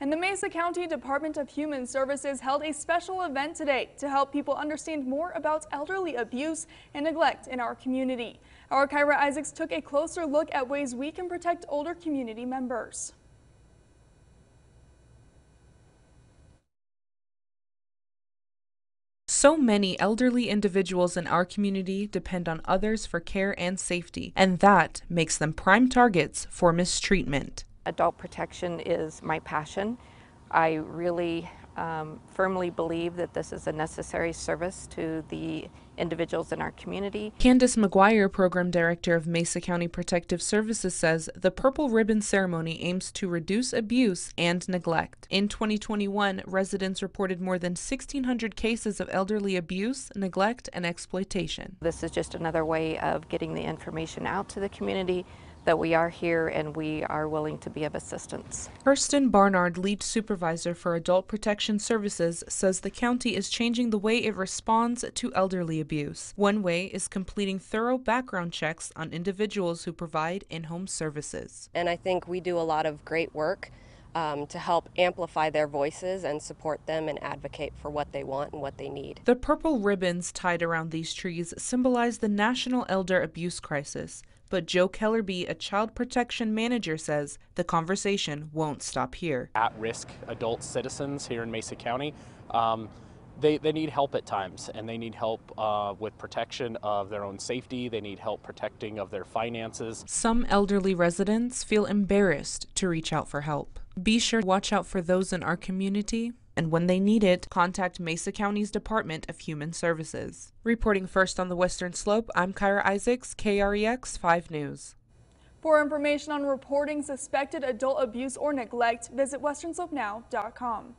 And the Mesa County Department of Human Services held a special event today to help people understand more about elderly abuse and neglect in our community. Our Kyra Isaacs took a closer look at ways we can protect older community members. So many elderly individuals in our community depend on others for care and safety, and that makes them prime targets for mistreatment. Adult protection is my passion. I really um, firmly believe that this is a necessary service to the individuals in our community. Candace McGuire, Program Director of Mesa County Protective Services, says the Purple Ribbon Ceremony aims to reduce abuse and neglect. In 2021, residents reported more than 1,600 cases of elderly abuse, neglect, and exploitation. This is just another way of getting the information out to the community that we are here and we are willing to be of assistance. Kirsten Barnard, lead supervisor for Adult Protection Services, says the county is changing the way it responds to elderly abuse. One way is completing thorough background checks on individuals who provide in home services. And I think we do a lot of great work. Um, to help amplify their voices and support them and advocate for what they want and what they need. The purple ribbons tied around these trees symbolize the national elder abuse crisis. But Joe Kellerby, a child protection manager, says the conversation won't stop here. At risk adult citizens here in Mesa County. Um, they, they need help at times and they need help uh, with protection of their own safety. They need help protecting of their finances. Some elderly residents feel embarrassed to reach out for help. Be sure to watch out for those in our community and when they need it, contact Mesa County's Department of Human Services. Reporting first on the Western Slope, I'm Kyra Isaacs, KREX 5 News. For information on reporting suspected adult abuse or neglect, visit westernslopenow.com.